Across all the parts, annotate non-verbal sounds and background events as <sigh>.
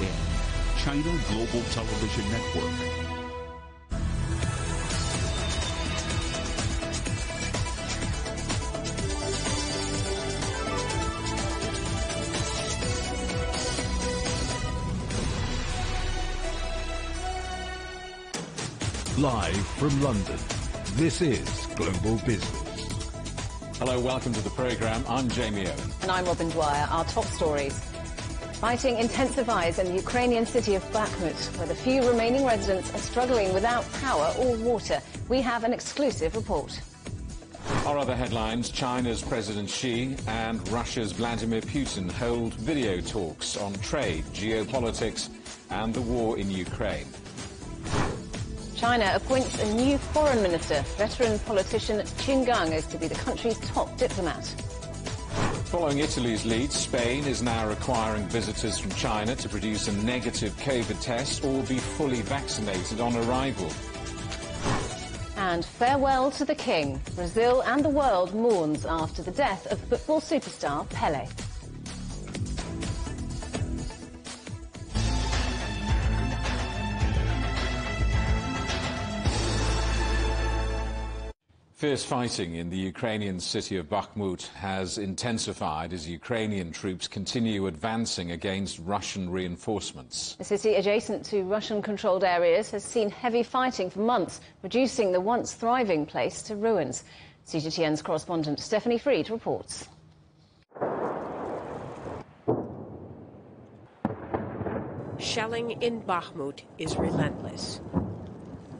is CGTN, China Global Television Network. Live from London, this is Global Business. Hello, welcome to the programme. I'm Jamie Owen. And I'm Robin Dwyer. Our top stories. Fighting intensifies in the Ukrainian city of Bakhmut, where the few remaining residents are struggling without power or water. We have an exclusive report. Our other headlines, China's President Xi and Russia's Vladimir Putin hold video talks on trade, geopolitics and the war in Ukraine. China appoints a new foreign minister. Veteran politician Qin Gang is to be the country's top diplomat. Following Italy's lead, Spain is now requiring visitors from China to produce a negative COVID test or be fully vaccinated on arrival. And farewell to the king. Brazil and the world mourns after the death of football superstar Pele. Fierce fighting in the Ukrainian city of Bakhmut has intensified as Ukrainian troops continue advancing against Russian reinforcements. The city adjacent to Russian-controlled areas has seen heavy fighting for months, reducing the once thriving place to ruins. CGTN's correspondent Stephanie Freed reports. Shelling in Bakhmut is relentless.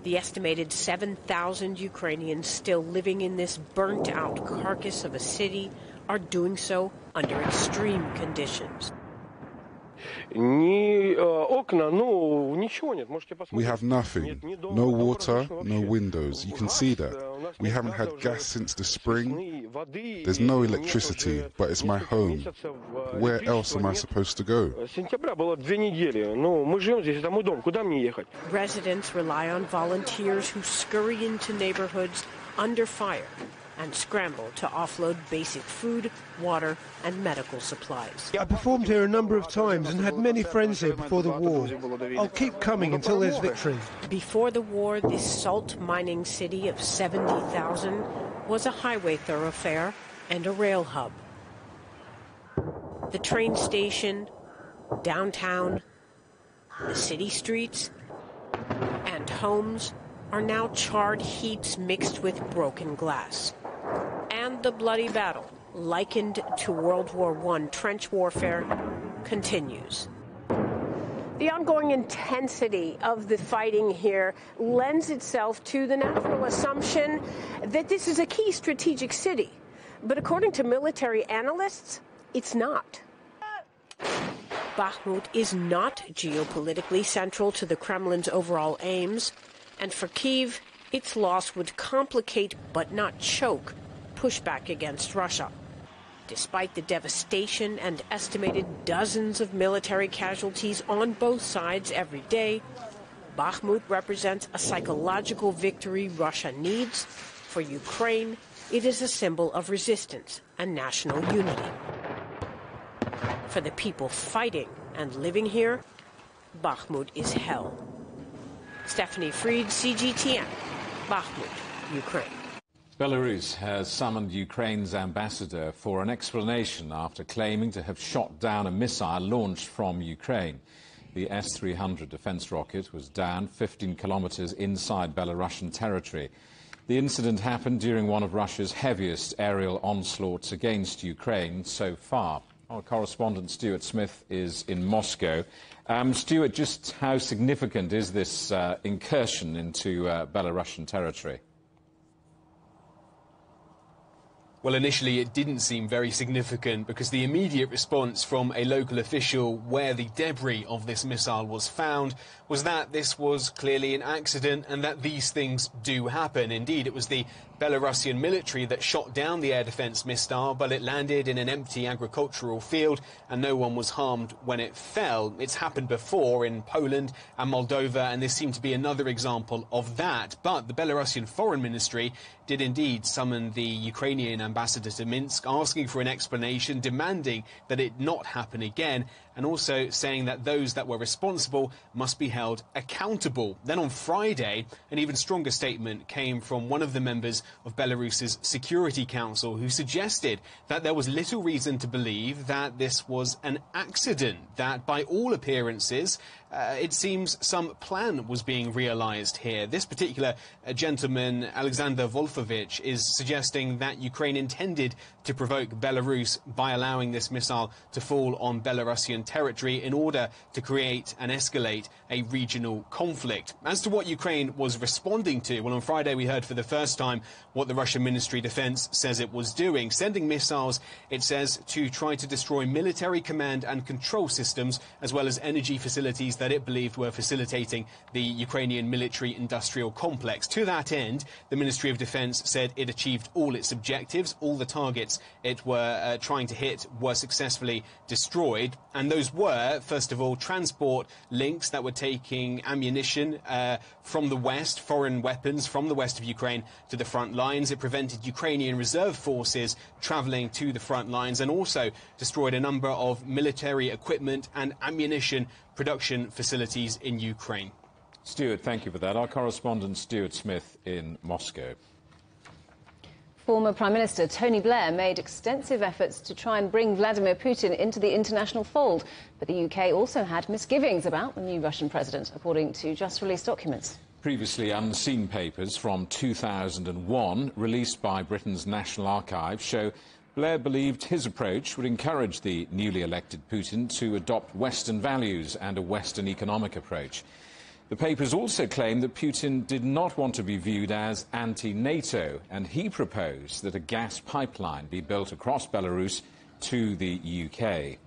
The estimated 7,000 Ukrainians still living in this burnt out carcass of a city are doing so under extreme conditions. We have nothing. No water, no windows. You can see that. We haven't had gas since the spring. There's no electricity, but it's my home. Where else am I supposed to go? Residents rely on volunteers who scurry into neighborhoods under fire and scramble to offload basic food, water, and medical supplies. I performed here a number of times and had many friends here before the war. I'll keep coming until there's victory. Before the war, this salt mining city of 70,000 was a highway thoroughfare and a rail hub. The train station, downtown, the city streets, and homes are now charred heaps mixed with broken glass and the bloody battle, likened to World War I trench warfare, continues. The ongoing intensity of the fighting here lends itself to the natural assumption that this is a key strategic city. But according to military analysts, it's not. Bakhmut is not geopolitically central to the Kremlin's overall aims, and for Kiev, its loss would complicate but not choke pushback against Russia. Despite the devastation and estimated dozens of military casualties on both sides every day, Bakhmut represents a psychological victory Russia needs. For Ukraine, it is a symbol of resistance and national unity. For the people fighting and living here, Bakhmut is hell. Stephanie Freed, CGTN, Bakhmut, Ukraine. Belarus has summoned Ukraine's ambassador for an explanation after claiming to have shot down a missile launched from Ukraine. The S-300 defense rocket was down 15 kilometers inside Belarusian territory. The incident happened during one of Russia's heaviest aerial onslaughts against Ukraine so far. Our correspondent Stuart Smith is in Moscow. Um, Stuart, just how significant is this uh, incursion into uh, Belarusian territory? Well, initially it didn't seem very significant because the immediate response from a local official where the debris of this missile was found was that this was clearly an accident and that these things do happen. Indeed, it was the Belarusian military that shot down the air defense missile, but it landed in an empty agricultural field and no one was harmed when it fell. It's happened before in Poland and Moldova, and this seemed to be another example of that. But the Belarusian foreign ministry did indeed summon the Ukrainian ambassador to Minsk, asking for an explanation, demanding that it not happen again. And also saying that those that were responsible must be held accountable. Then on Friday, an even stronger statement came from one of the members of Belarus's Security Council who suggested that there was little reason to believe that this was an accident, that by all appearances, uh, it seems some plan was being realized here. This particular uh, gentleman, Alexander Volfovich, is suggesting that Ukraine intended to provoke Belarus by allowing this missile to fall on Belarusian territory in order to create and escalate a regional conflict. As to what Ukraine was responding to, well, on Friday we heard for the first time what the Russian Ministry of Defense says it was doing, sending missiles, it says, to try to destroy military command and control systems as well as energy facilities that it believed were facilitating the Ukrainian military industrial complex. To that end, the Ministry of Defense said it achieved all its objectives, all the targets it were uh, trying to hit were successfully destroyed. And those were, first of all, transport links that were taking ammunition uh, from the west, foreign weapons from the west of Ukraine to the front lines. It prevented Ukrainian reserve forces travelling to the front lines and also destroyed a number of military equipment and ammunition production facilities in Ukraine. Stuart, thank you for that. Our correspondent Stuart Smith in Moscow. Former Prime Minister Tony Blair made extensive efforts to try and bring Vladimir Putin into the international fold. But the UK also had misgivings about the new Russian president, according to just released documents. Previously unseen papers from 2001, released by Britain's National Archives, show Blair believed his approach would encourage the newly elected Putin to adopt Western values and a Western economic approach. The papers also claim that Putin did not want to be viewed as anti-NATO, and he proposed that a gas pipeline be built across Belarus to the UK.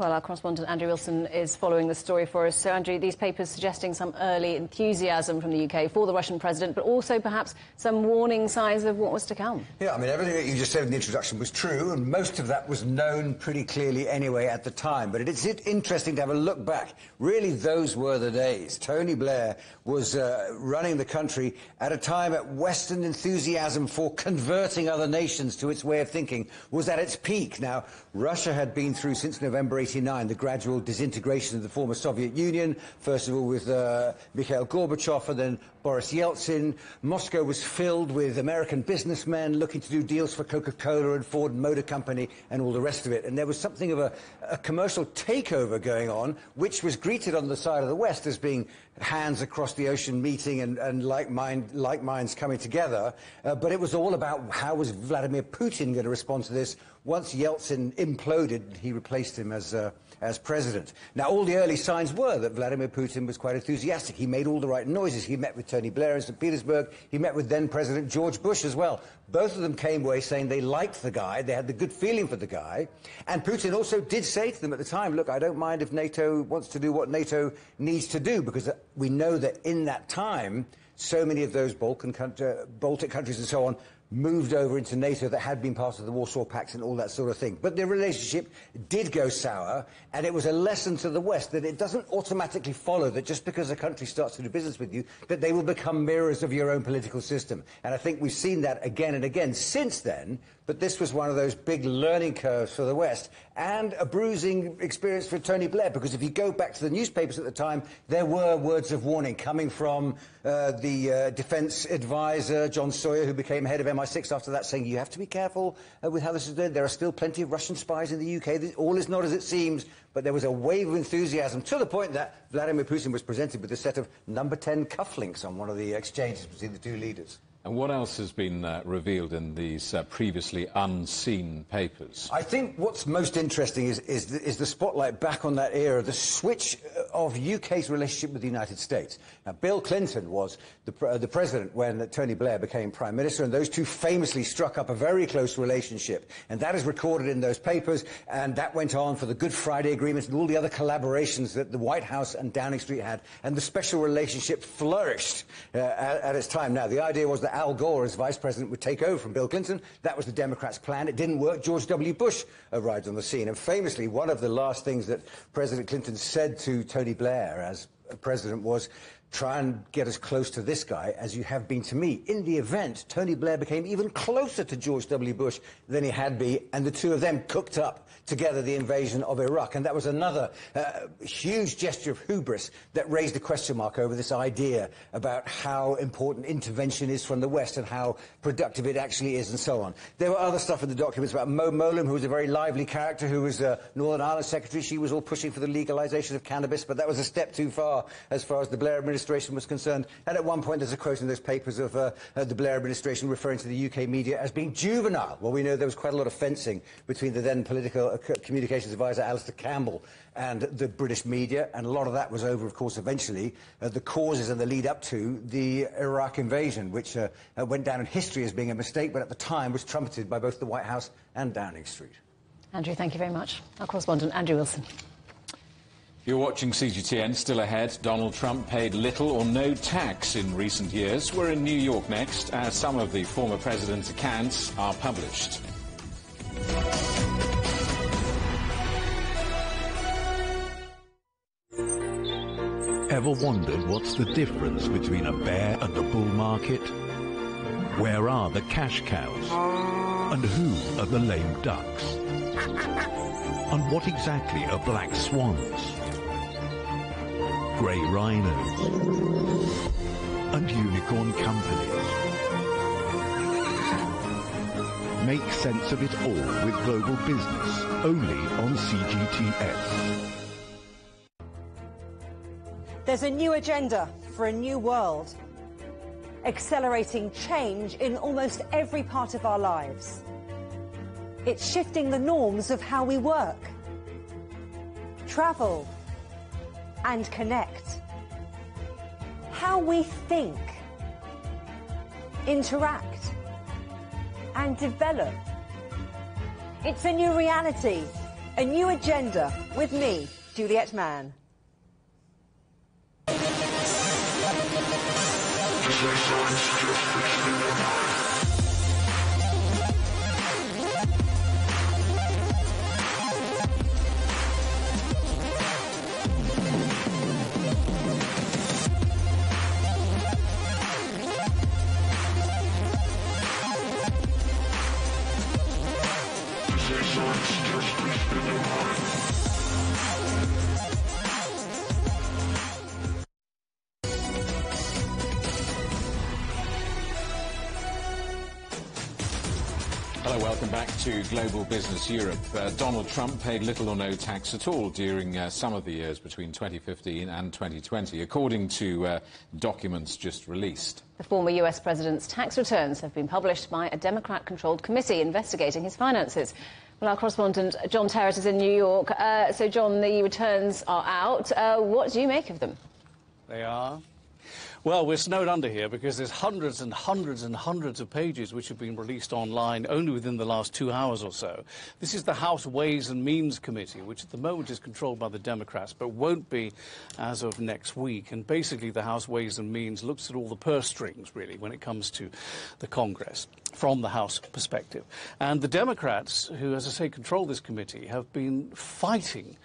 Well, our correspondent Andrew Wilson is following the story for us. So, Andrew, these papers suggesting some early enthusiasm from the UK for the Russian president, but also perhaps some warning signs of what was to come. Yeah, I mean, everything that you just said in the introduction was true, and most of that was known pretty clearly anyway at the time. But it's interesting to have a look back. Really, those were the days. Tony Blair was uh, running the country at a time at Western enthusiasm for converting other nations to its way of thinking was at its peak. Now, Russia had been through since November 1989, the gradual disintegration of the former Soviet Union, first of all with uh, Mikhail Gorbachev and then Boris Yeltsin. Moscow was filled with American businessmen looking to do deals for Coca-Cola and Ford Motor Company and all the rest of it. And there was something of a, a commercial takeover going on, which was greeted on the side of the West as being hands across the ocean meeting and, and like, mind, like minds coming together. Uh, but it was all about how was Vladimir Putin going to respond to this. Once Yeltsin imploded, he replaced him as, uh, as president. Now, all the early signs were that Vladimir Putin was quite enthusiastic. He made all the right noises. He met with Tony Blair in St. Petersburg. He met with then President George Bush as well. Both of them came away saying they liked the guy, they had the good feeling for the guy. And Putin also did say to them at the time, look, I don't mind if NATO wants to do what NATO needs to do, because we know that in that time, so many of those Balkan, uh, Baltic countries and so on moved over into NATO that had been part of the Warsaw Pact and all that sort of thing. But the relationship did go sour, and it was a lesson to the West that it doesn't automatically follow that just because a country starts to do business with you, that they will become mirrors of your own political system. And I think we've seen that again and again since then, but this was one of those big learning curves for the West and a bruising experience for Tony Blair, because if you go back to the newspapers at the time, there were words of warning coming from uh, the uh, defense advisor, John Sawers, who became head of MI6 after that, saying you have to be careful uh, with how this is done. There are still plenty of Russian spies in the UK. All is not as it seems, but there was a wave of enthusiasm to the point that Vladimir Putin was presented with a set of number 10 cufflinks on one of the exchanges between the two leaders. And what else has been uh, revealed in these uh, previously unseen papers? I think what's most interesting is, is the, is, the, spotlight back on that era, the switch uh, of UK's relationship with the United States. Now, Bill Clinton was the, uh, the president when Tony Blair became prime minister, and those two famously struck up a very close relationship. And that is recorded in those papers, and that went on for the Good Friday Agreement and all the other collaborations that the White House and Downing Street had, and the special relationship flourished uh, at, at its time. Now, the idea was that that Al Gore, as vice president, would take over from Bill Clinton. That was the Democrats' plan. It didn't work. George W. Bush arrived on the scene. And famously, one of the last things that President Clinton said to Tony Blair as president was, try and get as close to this guy as you have been to me. In the event, Tony Blair became even closer to George W. Bush than he had been, and the two of them cooked up together the invasion of Iraq. And that was another uh, huge gesture of hubris that raised a question mark over this idea about how important intervention is from the West and how productive it actually is and so on. There were other stuff in the documents about Mo Mowlam, who was a very lively character, who was uh, Northern Ireland Secretary. She was all pushing for the legalization of cannabis, but that was a step too far as far as the Blair administration was concerned. And at one point, there's a quote in those papers of uh, uh the Blair administration referring to the UK media as being juvenile. Well, we know there was quite a lot of fencing between the then political uh, communications advisor Alastair Campbell and the British media, and a lot of that was over, of course, eventually, uh, the causes and the lead up to the Iraq invasion, which uh, uh, went down in history as being a mistake, but at the time was trumpeted by both the White House and Downing Street. Andrew, thank you very much. Our correspondent, Andrew Wilson. You're watching CGTN. Still ahead, Donald Trump paid little or no tax in recent years. We're in New York next, as some of the former president's accounts are published. Ever wondered what's the difference between a bear and a bull market? Where are the cash cows? And who are the lame ducks? And what exactly are black swans? Grey rhinos? And unicorn companies? Make sense of it all with global business, only on CGTN. There's a new agenda for a new world, accelerating change in almost every part of our lives. It's shifting the norms of how we work, travel, and connect. How we think, interact, and develop. It's a new reality, a new agenda with me, Juliet Mann. To Global Business Europe. Uh, Donald Trump paid little or no tax at all during uh, some of the years between 2015 and 2020, according to uh, documents just released. The former US president's tax returns have been published by a Democrat controlled committee investigating his finances. Well, our correspondent John Terrett is in New York. Uh, so, John, the returns are out. Uh, what do you make of them? They are well, we're snowed under here because there's hundreds and hundreds and hundreds of pages which have been released online only within the last two hours or so. This is the House Ways and Means Committee, which at the moment is controlled by the Democrats, but won't be as of next week. And basically, the House Ways and Means looks at all the purse strings, really, when it comes to the Congress from the House perspective. And the Democrats, who, as I say, control this committee, have been fighting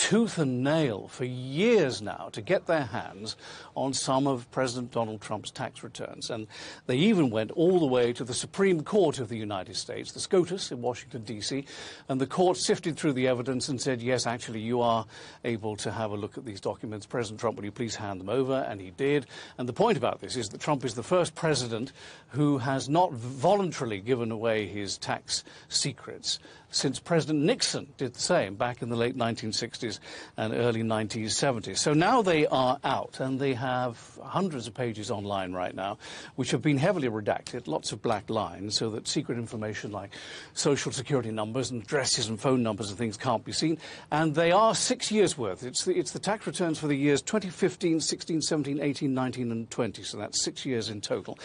tooth and nail for years now to get their hands on some of President Donald Trump's tax returns. And they even went all the way to the Supreme Court of the United States, the SCOTUS in Washington, D.C., and the court sifted through the evidence and said, yes, actually, you are able to have a look at these documents. President Trump, will you please hand them over? And he did. And the point about this is that Trump is the first president who has not voluntarily given away his tax secrets since President Nixon did the same back in the late 1960s and early 1970s. So now they are out, and they have hundreds of pages online right now, which have been heavily redacted, lots of black lines, so that secret information like social security numbers and addresses and phone numbers and things can't be seen. And they are six years' worth. It's the, it's the tax returns for the years 2015, 16, 17, 18, 19, and 20. So that's six years in total.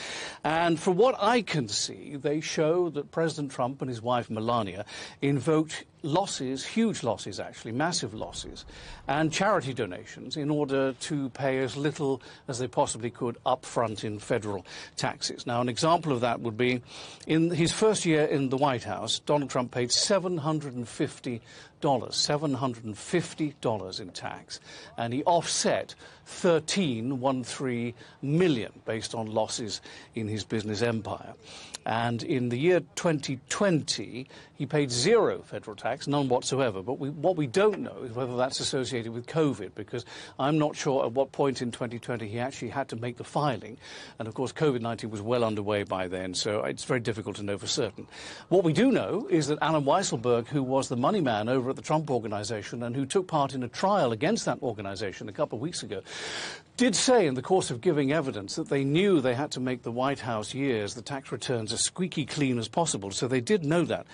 And from what I can see, they show that President Trump and his wife Melania invoked losses, huge losses actually, massive losses, and charity donations in order to pay as little as they possibly could up front in federal taxes. Now, an example of that would be in his first year in the White House, Donald Trump paid 750 dollars, $750 in tax, and he offset 13.13 million based on losses in his business empire. And in the year 2020, he paid zero federal tax, none whatsoever. But we, what we don't know is whether that's associated with COVID, because I'm not sure at what point in 2020 he actually had to make the filing. And of course, COVID 19 was well underway by then, so it's very difficult to know for certain. What we do know is that Allen Weisselberg, who was the money man over at the Trump Organization and who took part in a trial against that organization a couple of weeks ago, did say in the course of giving evidence that they knew they had to make the White House years, the tax returns, as squeaky clean as possible. So they did know that.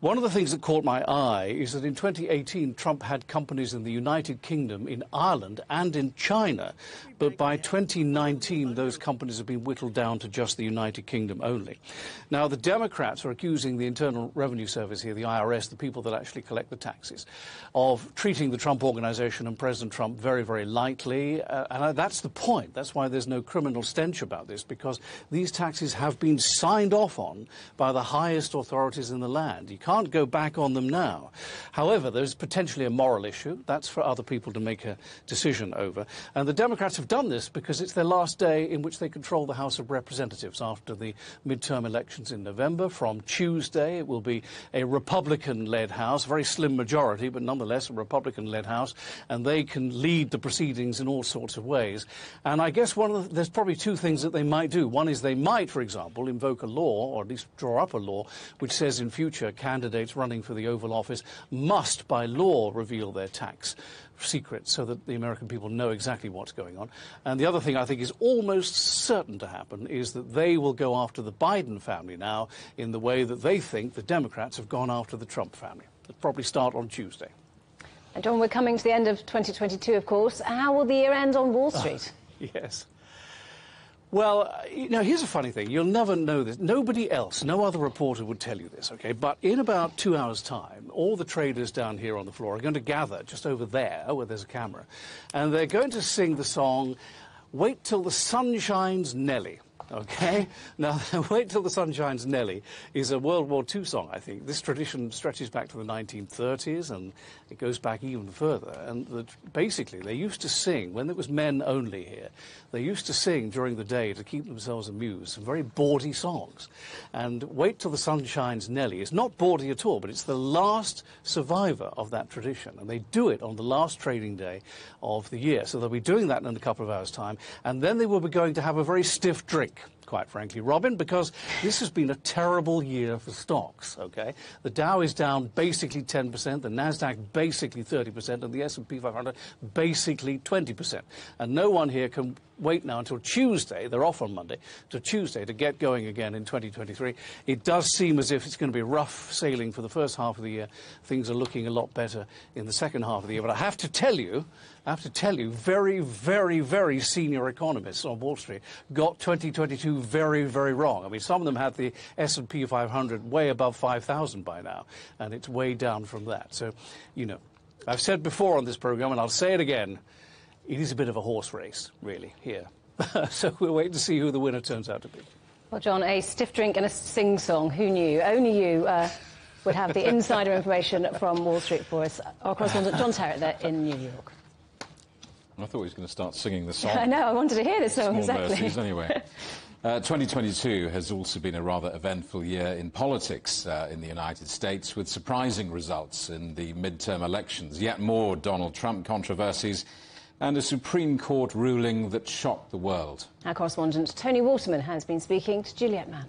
One of the things that caught my eye is that in 2018, Trump had companies in the United Kingdom, in Ireland, and in China. But by 2019, those companies have been whittled down to just the United Kingdom only. Now, the Democrats are accusing the Internal Revenue Service here, the IRS, the people that actually collect the taxes, of treating the Trump organization and President Trump very, very lightly. Uh, and that's the point. That's why there's no criminal stench about this, because these taxes have been signed off on by the highest authorities in the land. You can't go back on them now. However, there's potentially a moral issue. That's for other people to make a decision over. And the Democrats have done this because it's their last day in which they control the House of Representatives after the midterm elections in November. From Tuesday, it will be a Republican-led House, very slim majority, but nonetheless a Republican-led House, and they can lead the proceedings in all sorts of ways. And I guess one of the, there's probably two things that they might do. One is they might, for example, invoke a law, or at least draw up a law, which says in future can candidates running for the Oval Office must, by law, reveal their tax secrets so that the American people know exactly what's going on. And the other thing I think is almost certain to happen is that they will go after the Biden family now in the way that they think the Democrats have gone after the Trump family. It'll probably start on Tuesday. And John, we're coming to the end of 2022, of course. How will the year end on Wall Street? <laughs> yes. Well, uh, you know, here's a funny thing. You'll never know this. Nobody else, no other reporter would tell you this, okay? But in about two hours' time, all the traders down here on the floor are going to gather just over there where there's a camera. And they're going to sing the song, Wait Till the Sun Shines Nelly. Okay? <laughs> Now, <laughs> Wait Till the Sun Shines Nelly is a World War II song, I think. This tradition stretches back to the 1930s and it goes back even further. And the, basically, they used to sing, when there was men only here, they used to sing during the day to keep themselves amused, some very bawdy songs. And Wait Till the Sun Shines Nelly is not bawdy at all, but it's the last survivor of that tradition. And they do it on the last trading day of the year. So they'll be doing that in a couple of hours' time. And then they will be going to have a very stiff drink week quite frankly, Robin, because this has been a terrible year for stocks, okay? The Dow is down basically 10%, the Nasdaq basically 30%, and the S&P 500 basically 20%. And no one here can wait now until Tuesday, they're off on Monday, to Tuesday to get going again in 2023. It does seem as if it's going to be rough sailing for the first half of the year. Things are looking a lot better in the second half of the year. But I have to tell you, I have to tell you, very, very, very senior economists on Wall Street got 2022 very, very wrong. I mean, some of them had the S&P 500 way above 5,000 by now, and it's way down from that. So, you know, I've said before on this program, and I'll say it again, it is a bit of a horse race, really, here. <laughs> so we'll wait to see who the winner turns out to be. Well, John, a stiff drink and a sing-song. Who knew? Only you uh, would have the insider information from Wall Street for us. Our correspondent John Terrett there in New York. I thought he was going to start singing the <laughs> song. I know, I wanted to hear this song, Small exactly. Mercies, anyway. <laughs> Uh, 2022 has also been a rather eventful year in politics uh, in the United States, with surprising results in the midterm elections, yet more Donald Trump controversies, and a Supreme Court ruling that shocked the world. Our correspondent Toni Waterman has been speaking to Juliet Mann.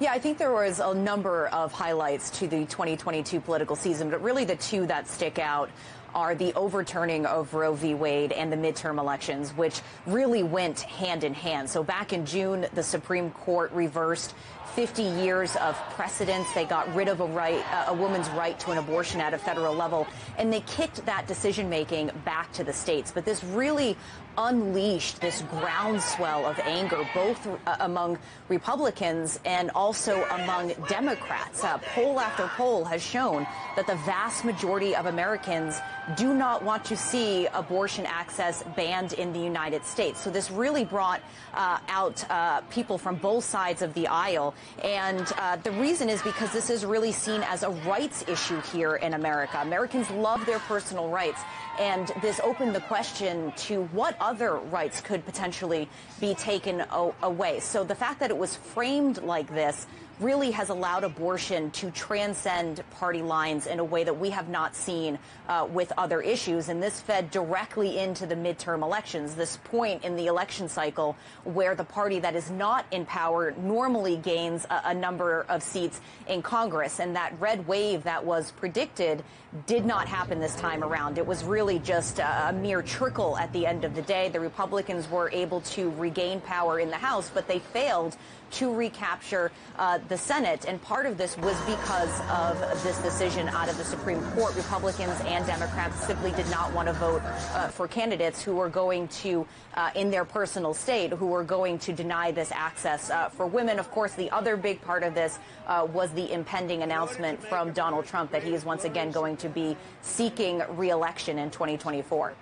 Yeah, I think there was a number of highlights to the 2022 political season, but really the two that stick out are the overturning of Roe v. Wade and the midterm elections, which really went hand in hand. So back in June, the Supreme Court reversed 50 years of precedents. They got rid of a right, a woman's right to an abortion at a federal level, and they kicked that decision making back to the states. But this really unleashed this groundswell of anger, both uh, among Republicans and also among Democrats. Uh, poll after poll has shown that the vast majority of Americans do not want to see abortion access banned in the United States. So this really brought uh, out uh, people from both sides of the aisle. And uh, the reason is because this is really seen as a rights issue here in America. Americans love their personal rights. And this opened the question to what other rights could potentially be taken away. So the fact that it was framed like this really has allowed abortion to transcend party lines in a way that we have not seen uh, with other issues. And this fed directly into the midterm elections, this point in the election cycle where the party that is not in power normally gains a, a number of seats in Congress. And that red wave that was predicted did not happen this time around. It was really just a, a mere trickle at the end of the day. The Republicans were able to regain power in the House, but they failed to recapture uh, the Senate. And part of this was because of this decision out of the Supreme Court. Republicans and Democrats simply did not want to vote uh, for candidates who were going to, uh, in their personal state, who were going to deny this access uh, for women. Of course, the other big part of this uh, was the impending announcement from Donald Trump that he is once again going to be seeking reelection in 2024.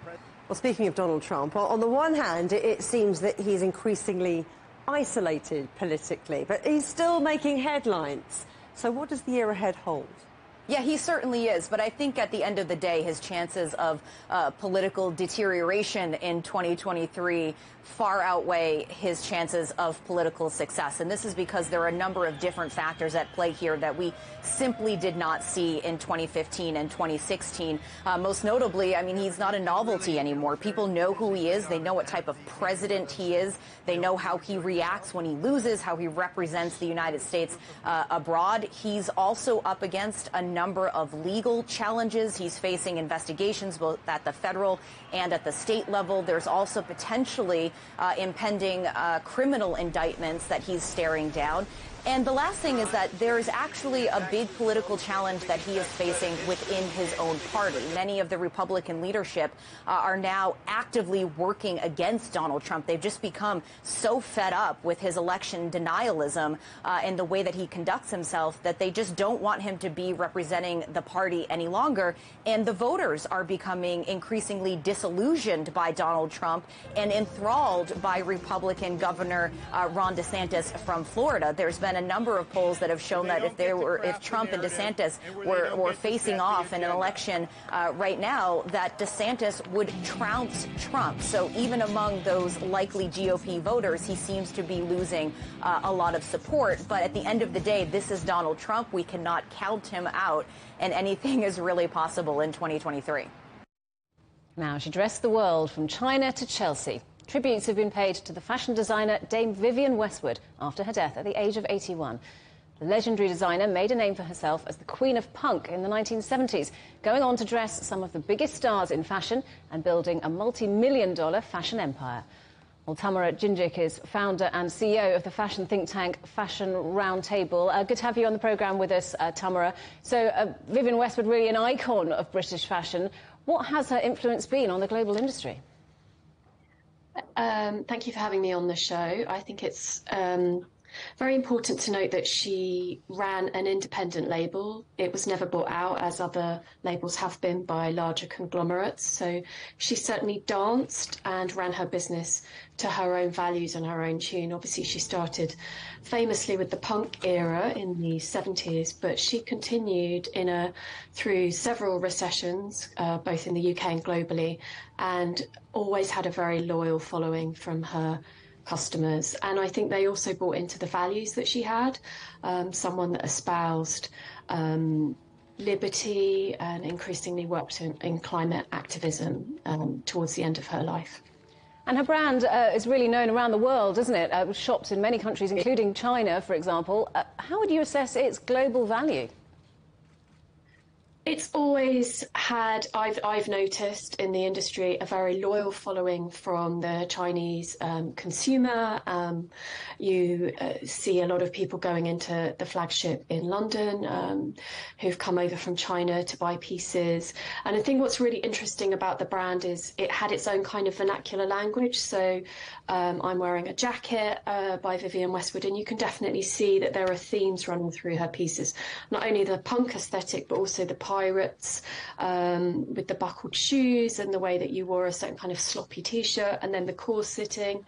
Well, speaking of Donald Trump, on the one hand, it seems that he's increasingly isolated politically, but he's still making headlines. So what does the year ahead hold? Yeah, he certainly is. But I think at the end of the day, his chances of uh, political deterioration in 2023 far outweigh his chances of political success. And this is because there are a number of different factors at play here that we simply did not see in 2015 and 2016. Uh, most notably, I mean, he's not a novelty anymore. People know who he is. They know what type of president he is. They know how he reacts when he loses, how he represents the United States uh, abroad. He's also up against a number of legal challenges. He's facing investigations both at the federal and at the state level. There's also potentially uh, impending uh, criminal indictments that he's staring down. And the last thing is that there is actually a big political challenge that he is facing within his own party. Many of the Republican leadership uh, are now actively working against Donald Trump. They've just become so fed up with his election denialism uh, and the way that he conducts himself that they just don't want him to be representing the party any longer. And the voters are becoming increasingly disillusioned by Donald Trump and enthralled by Republican Governor uh, Ron DeSantis from Florida. There's been a number of polls that have shown that if there were, if Trump and DeSantis were, were facing off in an election uh, right now, that DeSantis would trounce Trump. So even among those likely GOP voters, he seems to be losing uh, a lot of support. But at the end of the day, this is Donald Trump. We cannot count him out, and anything is really possible in 2023. Now, she dressed the world from China to Chelsea. Tributes have been paid to the fashion designer Dame Vivienne Westwood after her death at the age of 81. The legendary designer made a name for herself as the queen of punk in the 1970s, going on to dress some of the biggest stars in fashion and building a multi-million dollar fashion empire. Well, Tamara Cincik is founder and CEO of the fashion think tank Fashion Roundtable. Uh, good to have you on the programme with us, uh, Tamara. So, uh, Vivienne Westwood, really an icon of British fashion. What has her influence been on the global industry? Um, thank you for having me on the show. I think it's um, very important to note that she ran an independent label. It was never bought out as other labels have been by larger conglomerates. So she certainly danced and ran her business to her own values and her own tune. Obviously, she started famously with the punk era in the 70s, but she continued in a through several recessions, uh, both in the UK and globally, and always had a very loyal following from her customers. And I think they also bought into the values that she had, um, someone that espoused um, liberty and increasingly worked in, in climate activism um, towards the end of her life. And her brand uh, is really known around the world, isn't it? Uh, shops in many countries, including China, for example. Uh, how would you assess its global value? It's always had, I've, I've noticed in the industry, a very loyal following from the Chinese um, consumer. Um, you uh, see a lot of people going into the flagship in London um, who've come over from China to buy pieces. And I think what's really interesting about the brand is it had its own kind of vernacular language. So um, I'm wearing a jacket uh, by Vivienne Westwood, and you can definitely see that there are themes running through her pieces. Not only the punk aesthetic, but also the pirates um, with the buckled shoes and the way that you wore a certain kind of sloppy t-shirt and then the corseting.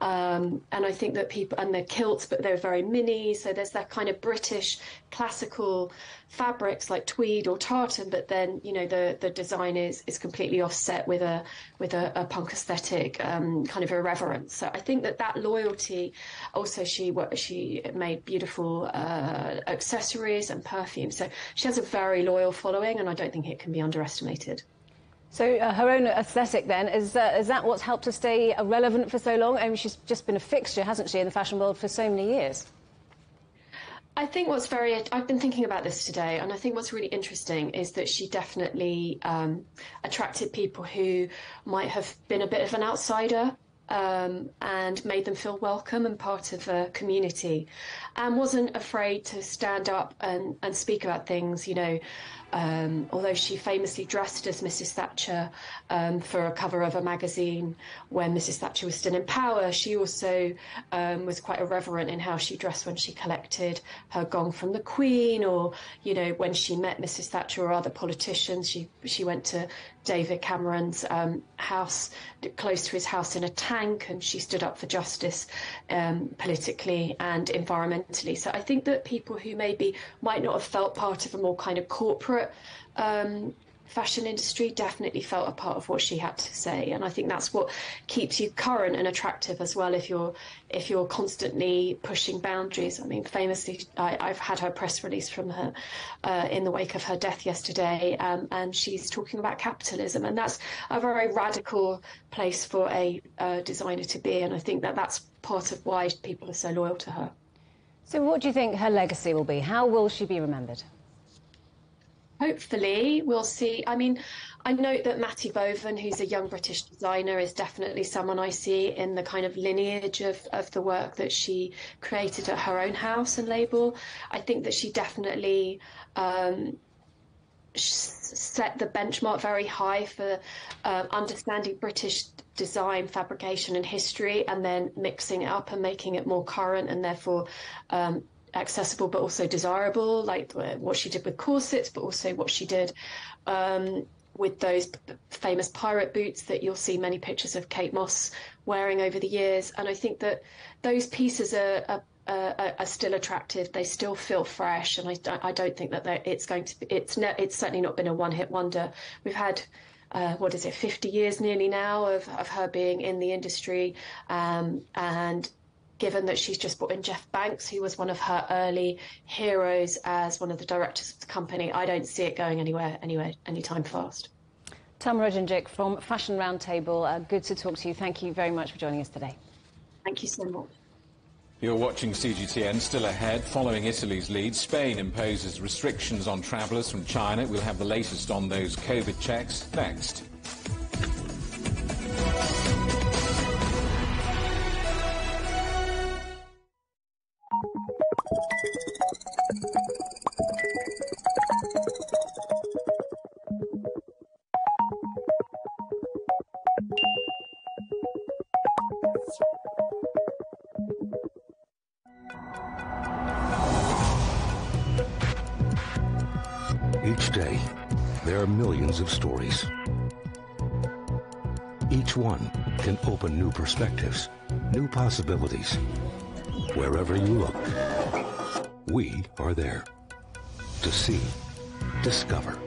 Um, and I think that people, and the kilts, but they're very mini. So there's that kind of British classical fabrics like tweed or tartan, but then you know the the design is is completely offset with a with a, a punk aesthetic, um, kind of irreverence. So I think that that loyalty. Also, she she made beautiful uh, accessories and perfume. So she has a very loyal following, and I don't think it can be underestimated. So uh, her own aesthetic, then, is, uh, is that what's helped her stay relevant for so long? I mean, she's just been a fixture, hasn't she, in the fashion world for so many years? I think what's very, I've been thinking about this today, and I think what's really interesting is that she definitely um, attracted people who might have been a bit of an outsider um, and made them feel welcome and part of a community, and wasn't afraid to stand up and, and speak about things, you know. Um, although she famously dressed as Mrs. Thatcher um, for a cover of a magazine when Mrs. Thatcher was still in power, she also um, was quite irreverent in how she dressed when she collected her gong from the Queen, or you know when she met Mrs. Thatcher or other politicians. She she went to David Cameron's um, house, close to his house in a tank, and she stood up for justice um, politically and environmentally. So I think that people who maybe might not have felt part of a more kind of corporate um, fashion industry definitely felt a part of what she had to say. And i think that's what keeps you current and attractive as well if you're if you're constantly pushing boundaries. I mean famously I, have had her press release from her uh, in the wake of her death yesterday um, and she's talking about capitalism. And that's a very radical place for a uh, designer to be. And i think that that's part of why people are so loyal to her. So what do you think her legacy will be? How will she be remembered hopefully we'll see. I mean, I note that Matty Bovan, who's a young British designer, is definitely someone I see in the kind of lineage of, of the work that she created at her own house and label. I think that she definitely um, set the benchmark very high for uh, understanding British design, fabrication, and history, and then mixing it up and making it more current and therefore um, accessible but also desirable, like what she did with corsets, but also what she did um, with those famous pirate boots that you'll see many pictures of Kate Moss wearing over the years. And I think that those pieces are, are uh, are still attractive. They still feel fresh, and I, I don't think that it's going to. Be, it's ne- it's certainly not been a one hit wonder. We've had. Uh, what is it, 50 years nearly now of, of her being in the industry um, and given that she's just brought in Jeff Banks, who was one of her early heroes as one of the directors of the company. I don't see it going anywhere anywhere anytime fast. Tamara Cincik from Fashion Roundtable, uh, good to talk to you. Thank you very much for joining us today. Thank you so much. You're watching CGTN. Still ahead, following Italy's lead, Spain imposes restrictions on travellers from China. We'll have the latest on those COVID checks next. Stories. Each one can open new perspectives, new possibilities. Wherever you look, we are there. To see, discover,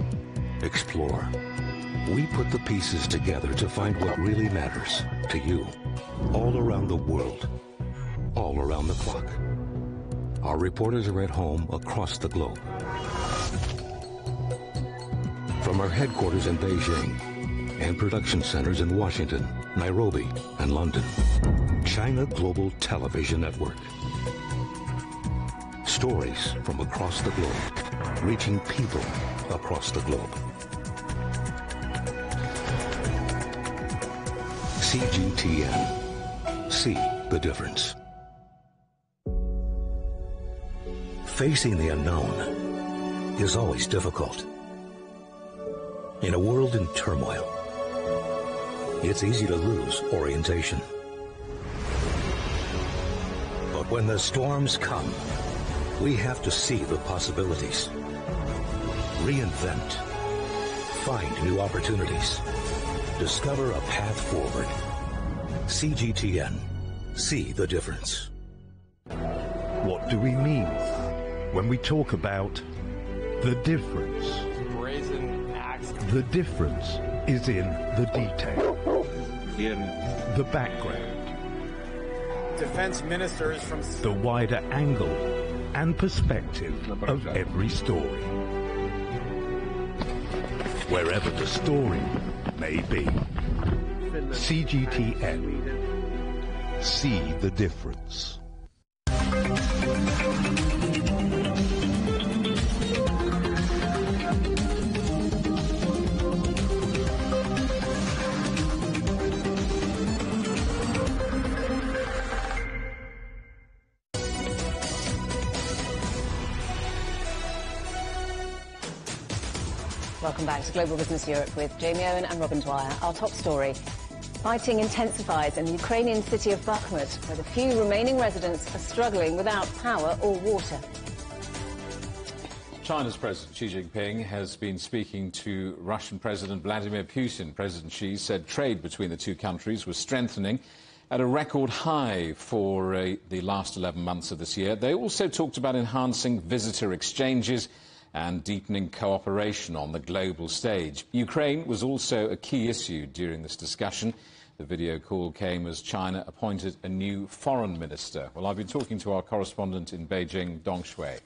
explore. We put the pieces together to find what really matters to you, all around the world, all around the clock. Our reporters are at home across the globe. From our headquarters in Beijing and production centers in Washington, Nairobi, and London, China Global Television Network. Stories from across the globe, reaching people across the globe. CGTN. See the difference. Facing the unknown is always difficult. In a world in turmoil, it's easy to lose orientation. But when the storms come, we have to see the possibilities. Reinvent. Find new opportunities. Discover a path forward. CGTN. See the difference. What do we mean when we talk about the difference? The difference is in the detail, in the background, defense ministers from the wider angle and perspective of every story. Wherever the story may be. CGTN. See the difference. Global Business Europe with Jamie Owen and Robin Dwyer. Our top story. Fighting intensifies in the Ukrainian city of Bakhmut, where the few remaining residents are struggling without power or water. China's President Xi Jinping has been speaking to Russian President Vladimir Putin. President Xi said trade between the two countries was strengthening at a record high for uh, the last 11 months of this year. They also talked about enhancing visitor exchanges and deepening cooperation on the global stage. Ukraine was also a key issue during this discussion. The video call came as China appointed a new foreign minister. Well, I've been talking to our correspondent in Beijing, Dong Shui.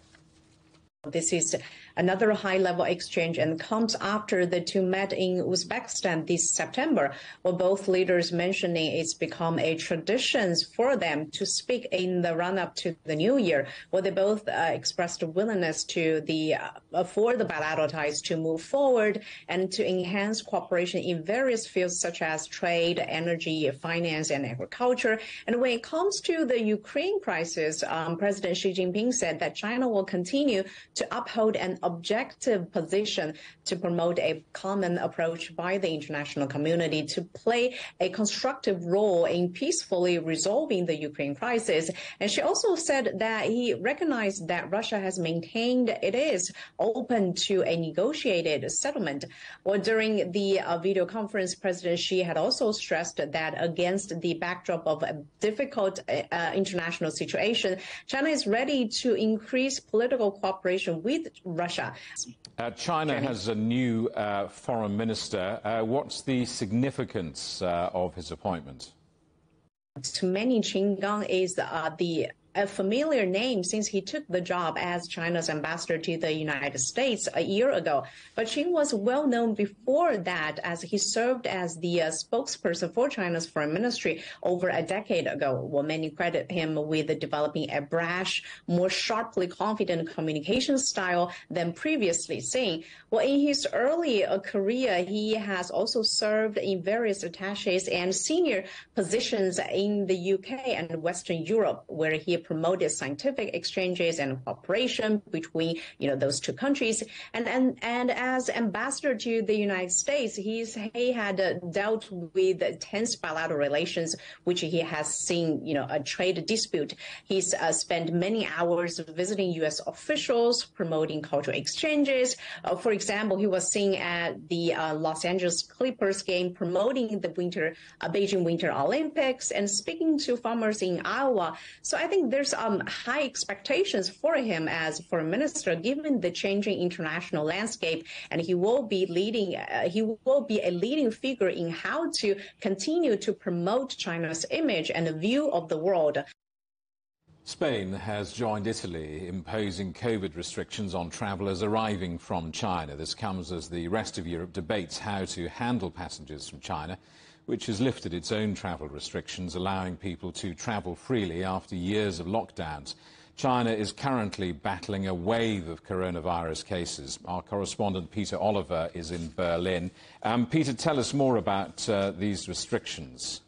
This is another high-level exchange and comes after the two met in Uzbekistan this September, where both leaders mentioning it's become a tradition for them to speak in the run-up to the new year, where they both uh, expressed a willingness to the uh, for the bilateral ties to move forward and to enhance cooperation in various fields such as trade, energy, finance, and agriculture. And when it comes to the Ukraine crisis, um, President Xi Jinping said that China will continue to uphold an objective position to promote a common approach by the international community to play a constructive role in peacefully resolving the Ukraine crisis. And Xi also said that he recognized that Russia has maintained it is open to a negotiated settlement. Well, during the uh, video conference, President Xi had also stressed that against the backdrop of a difficult uh, international situation, China is ready to increase political cooperation with Russia. Uh, China has a new uh, foreign minister. Uh, what's the significance uh, of his appointment? To many, Qin Gang is uh, the a familiar name since he took the job as China's ambassador to the United States a year ago. But Qin was well known before that as he served as the uh, spokesperson for China's foreign ministry over a decade ago. Well, many credit him with developing a brash, more sharply confident communication style than previously seen. Well, in his early uh, career, he has also served in various attaches and senior positions in the UK and Western Europe, where he promoted scientific exchanges and cooperation between you know those two countries. And and and as ambassador to the United States, he's he had uh, dealt with tense bilateral relations, which he has seen you know a trade dispute. He's uh, spent many hours visiting U.S. officials, promoting cultural exchanges. Uh, for example, he was seen at the uh, Los Angeles Clippers game, promoting the winter uh, Beijing Winter Olympics and speaking to farmers in Iowa. So I think there's um, high expectations for him as foreign minister, given the changing international landscape, and he will be leading. Uh, he will be a leading figure in how to continue to promote China's image and view of the world. Spain has joined Italy imposing COVID restrictions on travellers arriving from China. This comes as the rest of Europe debates how to handle passengers from China which has lifted its own travel restrictions, allowing people to travel freely after years of lockdowns. China is currently battling a wave of coronavirus cases. Our correspondent Peter Oliver is in Berlin. Um, Peter, tell us more about uh, these restrictions.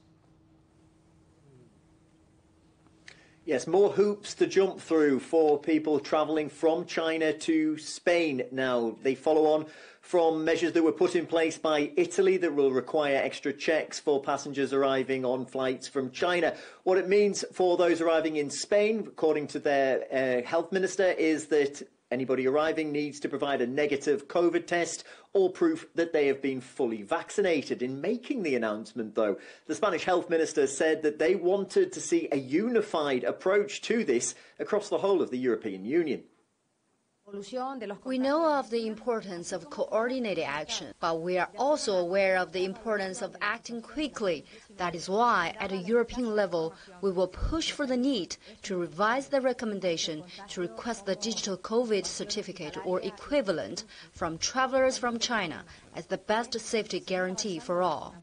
Yes, more hoops to jump through for people travelling from China to Spain now. They follow on from measures that were put in place by Italy that will require extra checks for passengers arriving on flights from China. What it means for those arriving in Spain, according to their uh, health minister, is that Anybody arriving needs to provide a negative COVID test or proof that they have been fully vaccinated. In making the announcement, though, the Spanish health minister said that they wanted to see a unified approach to this across the whole of the European Union. We know of the importance of coordinated action, but we are also aware of the importance of acting quickly. That is why, at a European level, we will push for the need to revise the recommendation to request the digital COVID certificate or equivalent from travelers from China as the best safety guarantee for all.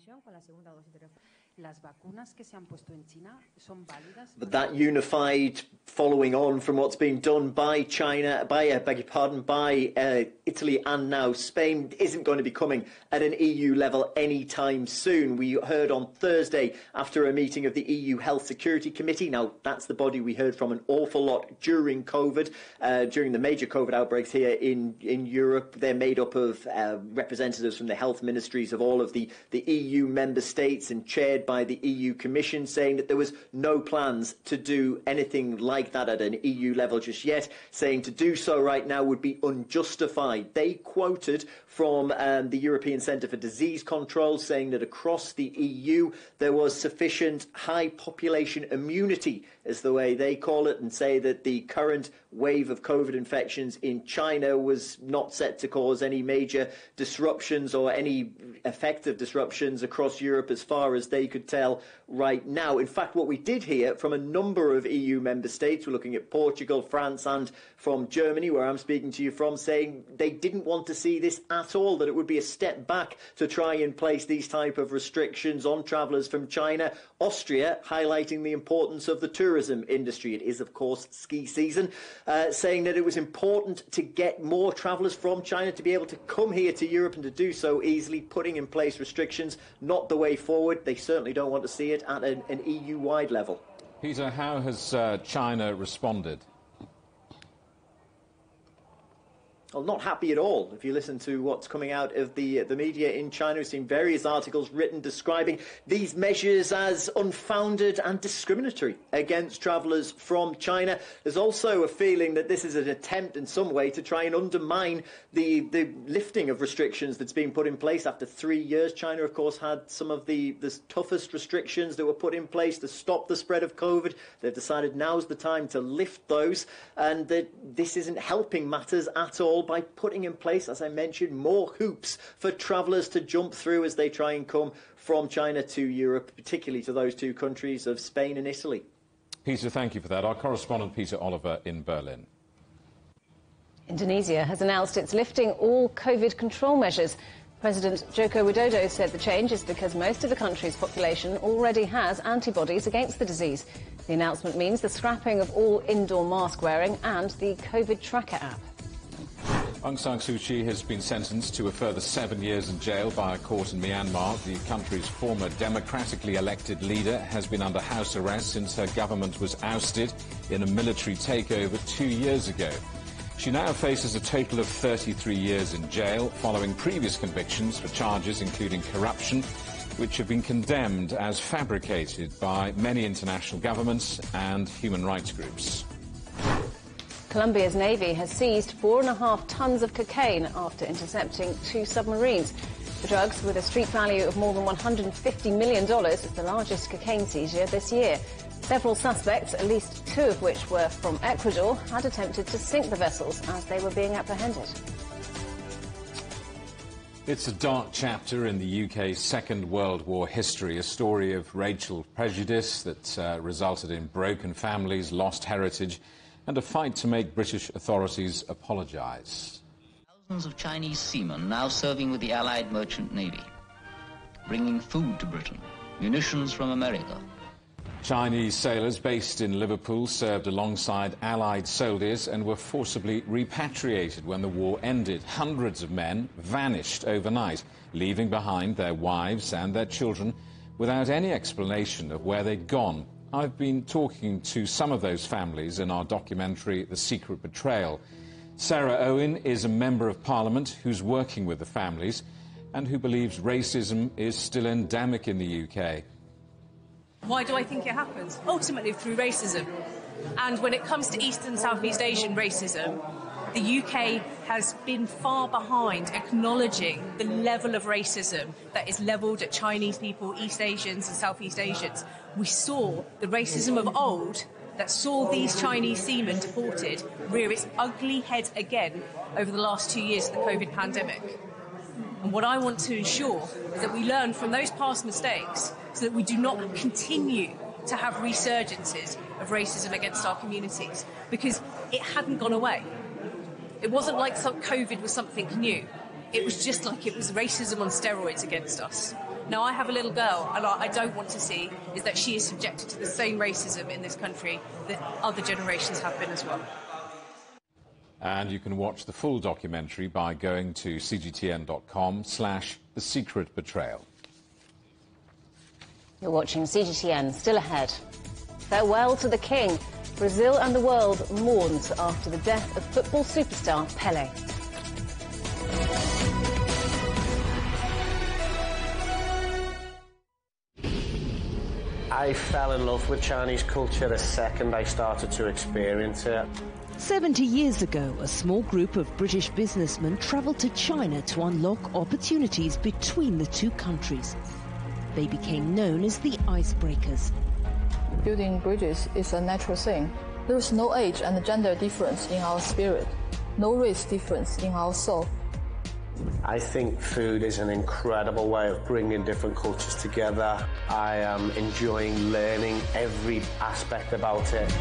But that unified following on from what's been done by China, by, uh, beg your pardon, by uh, Italy and now Spain isn't going to be coming at an EU level anytime soon. We heard on Thursday after a meeting of the EU Health Security Committee. Now, that's the body we heard from an awful lot during COVID, uh, during the major COVID outbreaks here in, in Europe. They're made up of uh, representatives from the health ministries of all of the, the EU member states and chaired by the EU Commission, saying that there was no plans to do anything like that at an EU level just yet, saying to do so right now would be unjustified. They quoted from um, the European Centre for Disease Control saying that across the EU there was sufficient high population immunity, as the way they call it, and say that the current wave of COVID infections in China was not set to cause any major disruptions or any effective disruptions across Europe as far as they could tell right now. In fact, what we did hear from a number of EU member states, we're looking at Portugal, France, and from Germany, where I'm speaking to you from, saying they didn't want to see this at all, that it would be a step back to try and place these type of restrictions on travellers from China. Austria highlighting the importance of the tourism industry. It is, of course, ski season, uh, saying that it was important to get more travellers from China to be able to come here to Europe and to do so easily, putting in place restrictions, not the way forward. They certainly don't want to see it at an, an EU-wide level. Peter, how has uh, China responded? Well, not happy at all. If you listen to what's coming out of the the media in China, we've seen various articles written describing these measures as unfounded and discriminatory against travellers from China. There's also a feeling that this is an attempt in some way to try and undermine the, the lifting of restrictions that's been put in place after three years. China, of course, had some of the, the toughest restrictions that were put in place to stop the spread of COVID. They've decided now's the time to lift those, and that this isn't helping matters at all by putting in place, as I mentioned, more hoops for travellers to jump through as they try and come from China to Europe, particularly to those two countries of Spain and Italy. Peter, thank you for that. Our correspondent Peter Oliver in Berlin. Indonesia has announced it's lifting all COVID control measures. President Joko Widodo said the change is because most of the country's population already has antibodies against the disease. The announcement means the scrapping of all indoor mask wearing and the COVID tracker app. Aung San Suu Kyi has been sentenced to a further seven years in jail by a court in Myanmar. The country's former democratically elected leader has been under house arrest since her government was ousted in a military takeover two years ago. She now faces a total of 33 years in jail following previous convictions for charges including corruption, which have been condemned as fabricated by many international governments and human rights groups. Colombia's Navy has seized four and a half tons of cocaine after intercepting two submarines. The drugs, with a street value of more than $150 million, is the largest cocaine seizure this year. Several suspects, at least two of which were from Ecuador, had attempted to sink the vessels as they were being apprehended. It's a dark chapter in the UK's Second World War history, a story of racial prejudice that uh, resulted in broken families, lost heritage, and a fight to make British authorities apologise. Thousands of Chinese seamen now serving with the Allied Merchant Navy, bringing food to Britain, munitions from America. Chinese sailors based in Liverpool served alongside Allied soldiers and were forcibly repatriated when the war ended. Hundreds of men vanished overnight, leaving behind their wives and their children without any explanation of where they'd gone. I've been talking to some of those families in our documentary, The Secret Betrayal. Sarah Owen is a Member of Parliament who's working with the families and who believes racism is still endemic in the UK. Why do I think it happens? Ultimately, through racism. And when it comes to East and Southeast Asian racism, the UK has been far behind acknowledging the level of racism that is levelled at Chinese people, East Asians, and Southeast Asians. We saw the racism of old that saw these Chinese seamen deported rear its ugly head again over the last two years of the COVID pandemic. And what I want to ensure is that we learn from those past mistakes so that we do not continue to have resurgences of racism against our communities because it hadn't gone away. It wasn't like COVID was something new. It was just like it was racism on steroids against us. Now, I have a little girl, and I don't want to see is that she is subjected to the same racism in this country that other generations have been as well. And you can watch the full documentary by going to cgtn.com slash the secret betrayal. You're watching CGTN, still ahead. Farewell to the King. Brazil and the world mourns after the death of football superstar Pele. I fell in love with Chinese culture the second I started to experience it. 70 years ago, a small group of British businessmen travelled to China to unlock opportunities between the two countries. They became known as the icebreakers. Building bridges is a natural thing. There is no age and gender difference in our spirit, no race difference in our soul. I think food is an incredible way of bringing different cultures together. I am enjoying learning every aspect about it.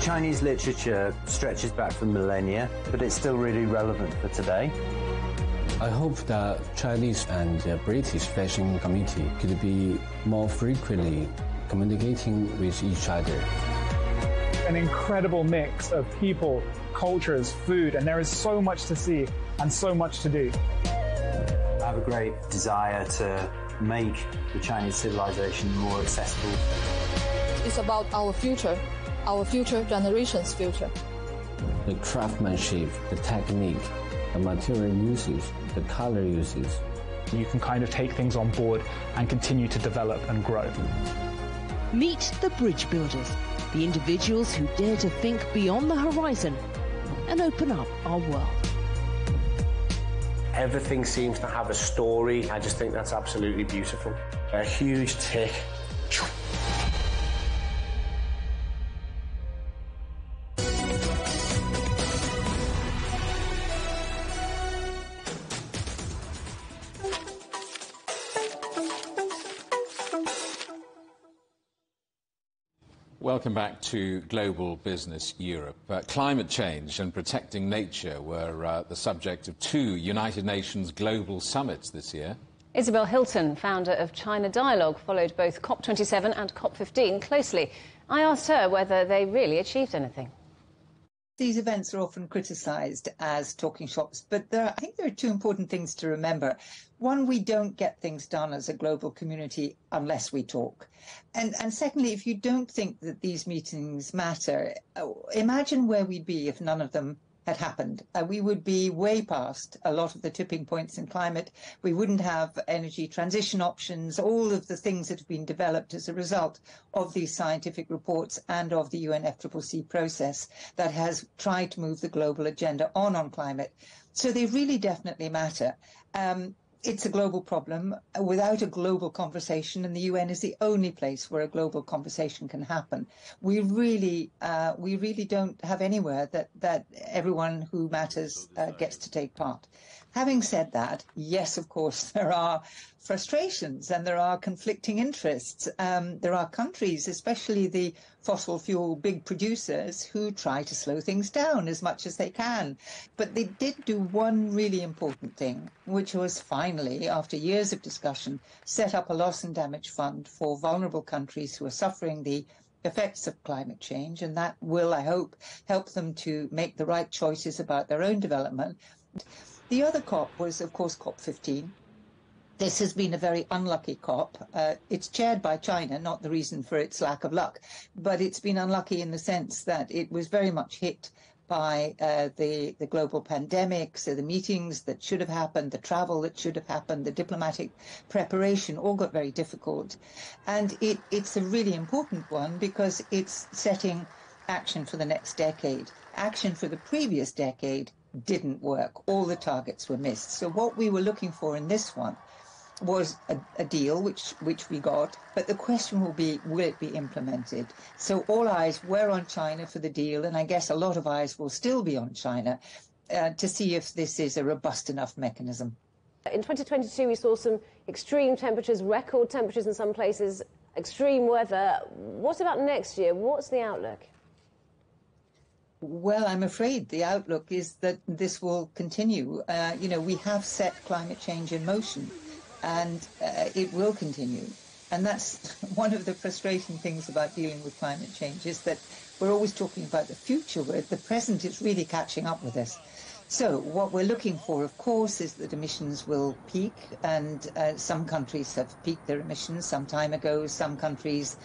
Chinese literature stretches back for millennia, but it's still really relevant for today. I hope that Chinese and uh, British fashion community could be more frequently communicating with each other. An incredible mix of people, cultures, food, and there is so much to see and so much to do. I have a great desire to make the Chinese civilization more accessible. It's about our future, our future generation's future. The craftsmanship, the technique, the material uses, the color uses. You can kind of take things on board and continue to develop and grow. Meet the bridge builders, the individuals who dare to think beyond the horizon and open up our world. Everything seems to have a story. I just think that's absolutely beautiful. A huge tick. Welcome back to Global Business Europe. Uh, climate change and protecting nature were uh, the subject of two United Nations global summits this year. Isabel Hilton, founder of China Dialogue, followed both COP27 and COP15 closely. I asked her whether they really achieved anything. These events are often criticised as talking shops, but there, I think there are two important things to remember. One, we don't get things done as a global community unless we talk. And, and secondly, if you don't think that these meetings matter, uh, imagine where we'd be if none of them had happened. Uh, we would be way past a lot of the tipping points in climate. We wouldn't have energy transition options, all of the things that have been developed as a result of these scientific reports and of the UNFCCC process that has tried to move the global agenda on on climate. So they really definitely matter. Um, it's a global problem without a global conversation, and the UN is the only place where a global conversation can happen. We really, uh, we really don't have anywhere that that everyone who matters uh, gets to take part. Having said that, yes, of course, <laughs> there are frustrations and there are conflicting interests. Um, there are countries, especially the fossil fuel big producers, who try to slow things down as much as they can. But they did do one really important thing, which was finally, after years of discussion, set up a loss and damage fund for vulnerable countries who are suffering the effects of climate change, and that will, I hope, help them to make the right choices about their own development. The other COP was, of course, COP15. This has been a very unlucky COP. Uh, it's chaired by China, not the reason for its lack of luck, but it's been unlucky in the sense that it was very much hit by uh, the, the global pandemic, so the meetings that should have happened, the travel that should have happened, the diplomatic preparation all got very difficult. And it, it's a really important one because it's setting action for the next decade. Action for the previous decade didn't work. All the targets were missed. So what we were looking for in this one was a, a, deal, which which we got. But the question will be, will it be implemented? So all eyes were on China for the deal, and I guess a lot of eyes will still be on China uh, to see if this is a robust enough mechanism. In 2022, we saw some extreme temperatures, record temperatures in some places, extreme weather. What about next year? What's the outlook? Well, I'm afraid the outlook is that this will continue. Uh, you know, we have set climate change in motion, and uh, it will continue. And that's <laughs> one of the frustrating things about dealing with climate change is that we're always talking about the future, where the present is really catching up with us. So what we're looking for, of course, is that emissions will peak, and uh, some countries have peaked their emissions some time ago. Some countries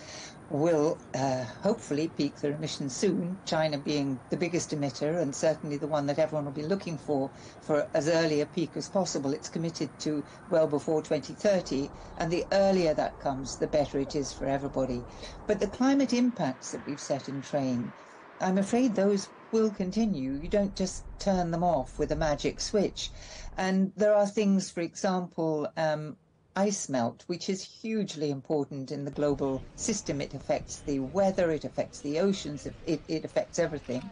will uh, hopefully peak their emissions soon, China being the biggest emitter and certainly the one that everyone will be looking for for as early a peak as possible. It's committed to well before 2030, and the earlier that comes, the better it is for everybody. But the climate impacts that we've set in train, I'm afraid those will continue. You don't just turn them off with a magic switch. And there are things, for example, um, ice melt, which is hugely important in the global system. It affects the weather, it affects the oceans, it, it affects everything.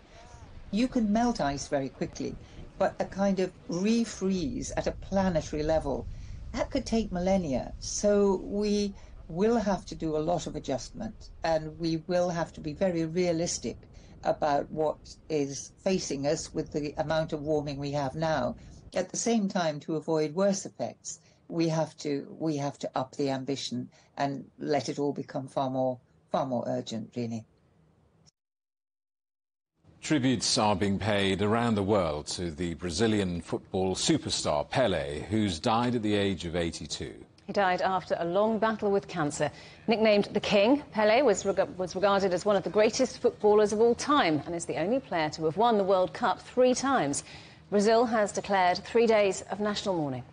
You can melt ice very quickly, but a kind of refreeze at a planetary level, that could take millennia. So we will have to do a lot of adjustment and we will have to be very realistic about what is facing us with the amount of warming we have now. At the same time, to avoid worse effects, we have to we have to up the ambition and let it all become far more far more urgent, really. Tributes are being paid around the world to the Brazilian football superstar Pelé, who's died at the age of 82. He died after a long battle with cancer. Nicknamed the King, Pelé was, reg was regarded as one of the greatest footballers of all time and is the only player to have won the World Cup three times. Brazil has declared three days of national mourning.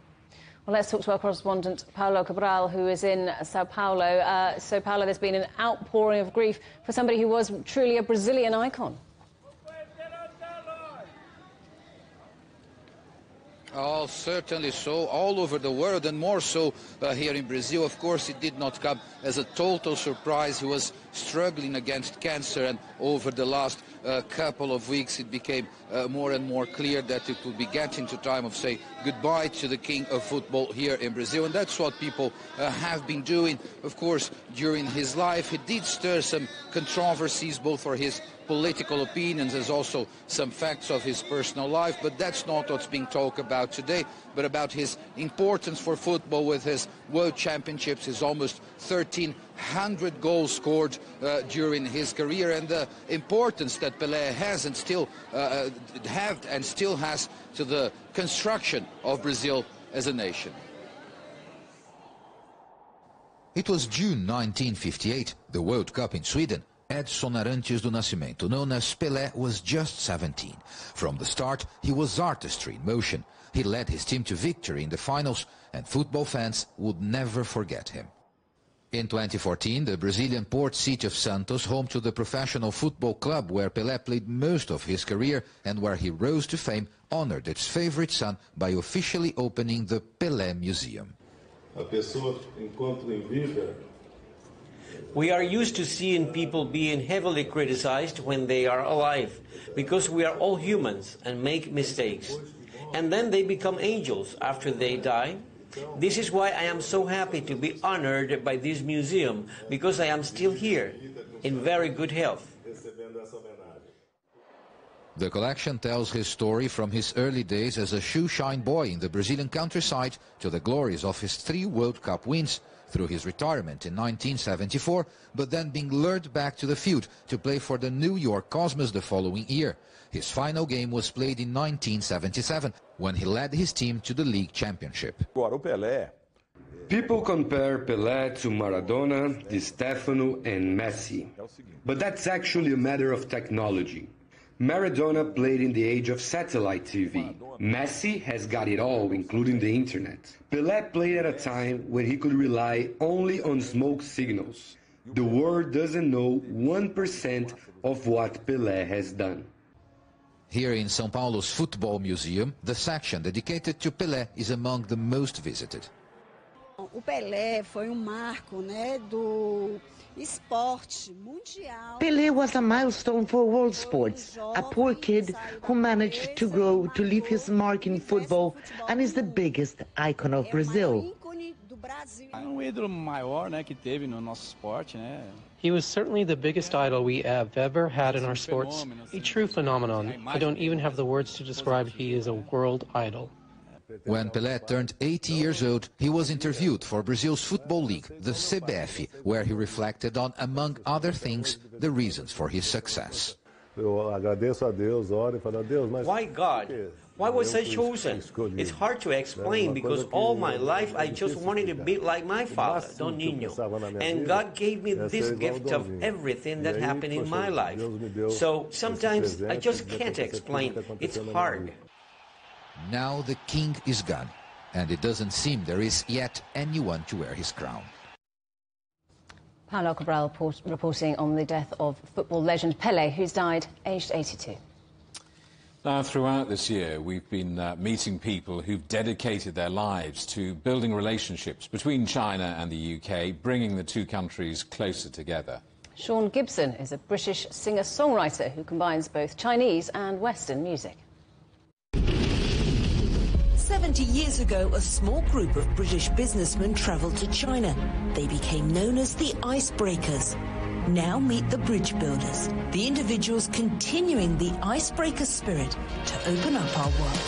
Well, let's talk to our correspondent, Paulo Cabral, who is in Sao Paulo. Uh, so, Paulo, there's been an outpouring of grief for somebody who was truly a Brazilian icon. Oh, certainly so, all over the world, and more so uh, here in Brazil. Of course, it did not come as a total surprise. He was struggling against cancer, and over the last uh, couple of weeks, it became uh, more and more clear that it would be getting to time of say goodbye to the king of football here in Brazil, and that's what people uh, have been doing. Of course, during his life, he did stir some controversies, both for his political opinions as also some facts of his personal life, but that's not what's being talked about today, but about his importance for football with his World Championships, his almost 1,300 goals scored uh, during his career, and the importance that Pelé has and still uh, have and still has to the construction of Brazil as a nation. It was June 1958, the World Cup in Sweden, Edson Arantes do Nascimento, known as Pelé, was just 17. From the start, he was artistry in motion. He led his team to victory in the finals, and football fans would never forget him. In 2014, the Brazilian port city of Santos, home to the professional football club where Pelé played most of his career and where he rose to fame, honored its favorite son by officially opening the Pelé Museum. A pessoa, enquanto em vida, we are used to seeing people being heavily criticized when they are alive, because we are all humans and make mistakes. and then they become angels after they die. This is why I am so happy to be honored by this museum, because I am still here, in very good health. The collection tells his story from his early days as a shoe-shine boy in the Brazilian countryside to the glories of his three World Cup wins through his retirement in 1974, but then being lured back to the field to play for the New York Cosmos the following year. His final game was played in 1977, when he led his team to the league championship. People compare Pelé to Maradona, Di Stefano, and Messi. But that's actually a matter of technology. Maradona played in the age of satellite TV. Messi has got it all, including the internet. Pelé played at a time when he could rely only on smoke signals. The world doesn't know 1% of what Pelé has done. Here in São Paulo's Football Museum, the section dedicated to Pelé is among the most visited. O Pelé foi um marco, né, do esporte mundial. Pelé was a milestone for world sports, a poor kid who managed to grow to leave his mark in football and is the biggest icon of Brazil. Um ídolo maior, né, que teve no nosso esporte, né? He was certainly the biggest idol we have ever had in our sports. A true phenomenon. I don't even have the words to describe he is a world idol. When Pelé turned 80 years old, he was interviewed for Brazil's football league, the CBF, where he reflected on, among other things, the reasons for his success. Why God? Why was I chosen? It's hard to explain because all my life I just wanted to be like my father, Dondinho. And God gave me this gift of everything that happened in my life. So sometimes I just can't explain. It's hard. Now the king is gone, and it doesn't seem there is yet anyone to wear his crown. Paulo Cabral reporting on the death of football legend Pele, who's died aged 82. Now, throughout this year, we've been uh, meeting people who've dedicated their lives to building relationships between China and the UK, bringing the two countries closer together. Sean Gibson is a British singer-songwriter who combines both Chinese and Western music. 70 years ago, a small group of British businessmen travelled to China. They became known as the Icebreakers. Now meet the bridge builders, the individuals continuing the icebreaker spirit to open up our world.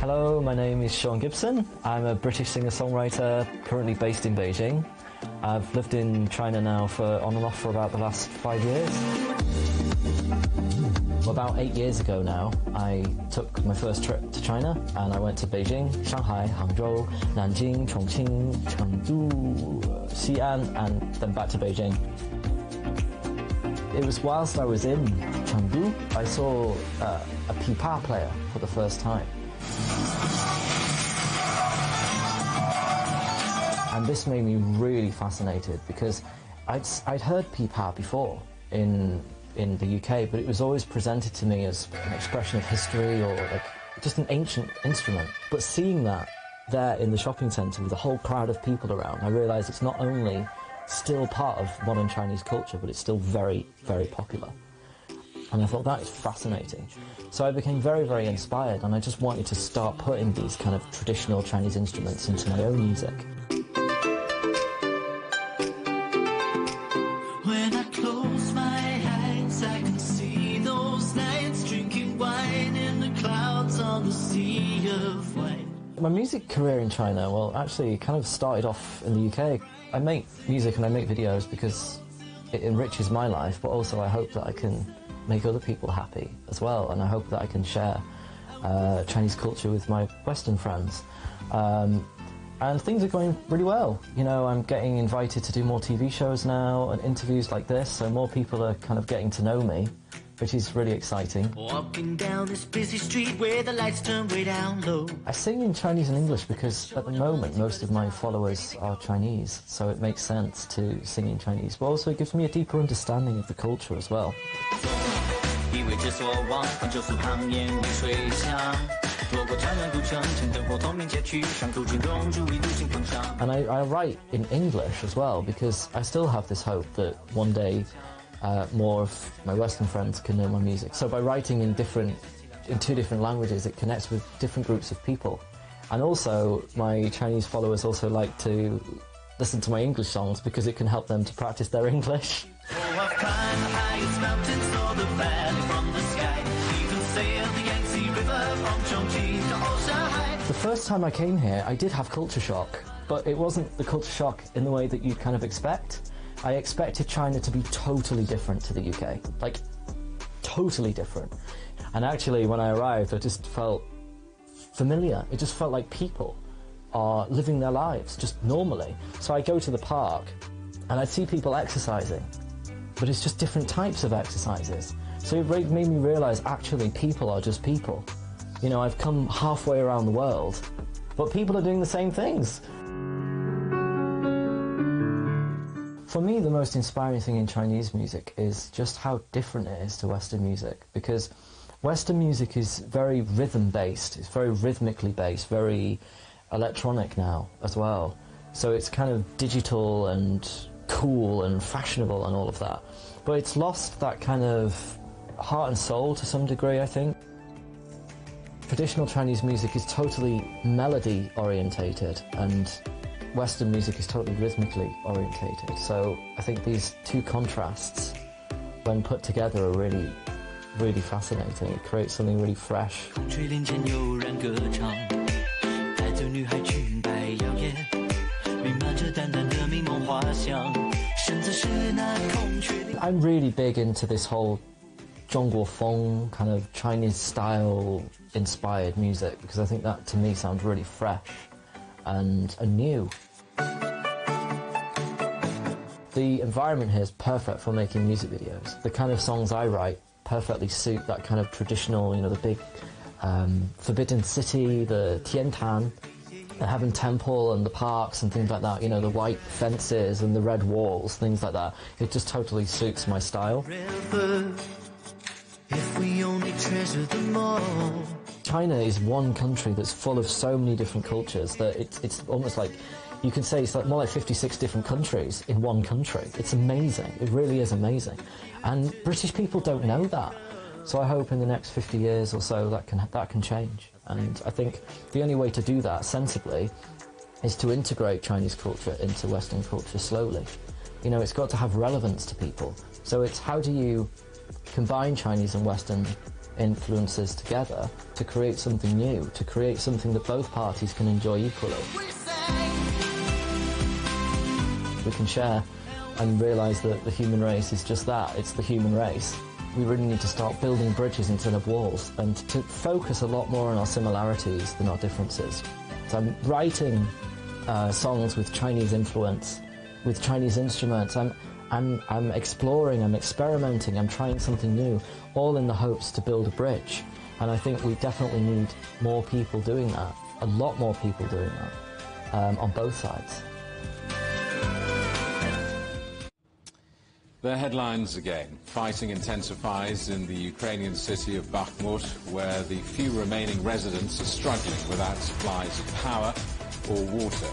Hello, my name is Sean Gibson. I'm a British singer-songwriter currently based in Beijing. I've lived in China now for on and off for about the last five years. About eight years ago now, I took my first trip to China and I went to Beijing, Shanghai, Hangzhou, Nanjing, Chongqing, Chengdu, Xi'an, and then back to Beijing. It was whilst I was in Chengdu, I saw uh, a pipa player for the first time. And this made me really fascinated because I'd, I'd heard pipa before in in the UK, but it was always presented to me as an expression of history or like just an ancient instrument. But seeing that there in the shopping centre with a whole crowd of people around, I realised it's not only still part of modern Chinese culture, but it's still very, very popular. And I thought that is fascinating. So I became very, very inspired, and I just wanted to start putting these kind of traditional Chinese instruments into my own music. My music career in China, well, actually, kind of started off in the UK. I make music and I make videos because it enriches my life, but also I hope that I can make other people happy as well, and I hope that I can share uh, Chinese culture with my Western friends. Um, and things are going really well. You know, I'm getting invited to do more TV shows now and interviews like this, so more people are kind of getting to know me which is really exciting. Walking down this busy street where the lights turn way down low. I sing in Chinese and English because at the moment most of my followers are Chinese, so it makes sense to sing in Chinese, but also it gives me a deeper understanding of the culture as well. And I, I write in English as well because I still have this hope that one day uh, more of my Western friends can know my music. So by writing in different in two different languages, it connects with different groups of people. And also, my Chinese followers also like to listen to my English songs because it can help them to practice their <laughs> English. The first time I came here, I did have culture shock, but it wasn't the culture shock in the way that you'd kind of expect. I expected China to be totally different to the UK, like totally different. And actually, when I arrived, I just felt familiar. It just felt like people are living their lives just normally. So I go to the park and I see people exercising, but it's just different types of exercises. So it made me realize actually people are just people. You know, I've come halfway around the world, but people are doing the same things. For me, the most inspiring thing in Chinese music is just how different it is to Western music because Western music is very rhythm based, it's very rhythmically based, very electronic now as well. So it's kind of digital and cool and fashionable and all of that. But it's lost that kind of heart and soul to some degree, I think. Traditional Chinese music is totally melody orientated and Western music is totally rhythmically orientated. So I think these two contrasts, when put together, are really, really fascinating. It creates something really fresh. I'm really big into this whole Zhongguo Feng kind of Chinese style inspired music because I think that to me sounds really fresh and, and new. The environment here is perfect for making music videos. The kind of songs I write perfectly suit that kind of traditional, you know, the big um, Forbidden City, the Tiantan, the Heaven Temple and the parks and things like that, you know, the white fences and the red walls, things like that. It just totally suits my style. China is one country that's full of so many different cultures that it's, it's almost like you can say it's like more like 56 different countries in one country. It's amazing. It really is amazing. And British people don't know that. So I hope in the next 50 years or so that can, that can change. And I think the only way to do that sensibly is to integrate Chinese culture into Western culture slowly. You know, it's got to have relevance to people. So it's how do you combine Chinese and Western influences together to create something new, to create something that both parties can enjoy equally. We can share and realise that the human race is just that, it's the human race. We really need to start building bridges instead of walls and to focus a lot more on our similarities than our differences. So I'm writing uh, songs with Chinese influence, with Chinese instruments. I'm, I'm, I'm exploring, I'm experimenting, I'm trying something new, all in the hopes to build a bridge. And I think we definitely need more people doing that, a lot more people doing that, um, on both sides. The headlines again. Fighting intensifies in the Ukrainian city of Bakhmut, where the few remaining residents are struggling without supplies of power or water.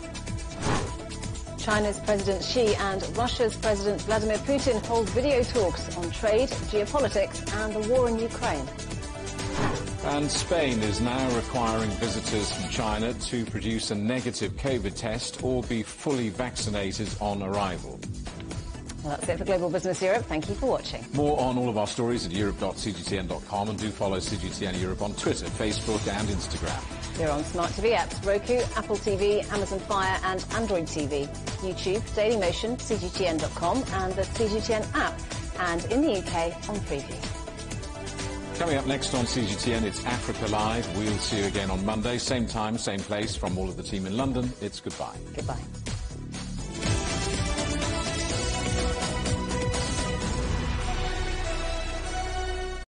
China's President Xi and Russia's President Vladimir Putin hold video talks on trade, geopolitics and the war in Ukraine. And Spain is now requiring visitors from China to produce a negative COVID test or be fully vaccinated on arrival. Well, that's it for Global Business Europe. Thank you for watching. More on all of our stories at europe.cgtn.com and do follow CGTN Europe on Twitter, Facebook and Instagram. We're on smart TV apps, Roku, Apple TV, Amazon Fire and Android TV, YouTube, Dailymotion, CGTN.com and the CGTN app, and in the UK on Freeview. Coming up next on CGTN, it's Africa Live. We'll see you again on Monday, same time, same place. From all of the team in London, it's goodbye. Goodbye.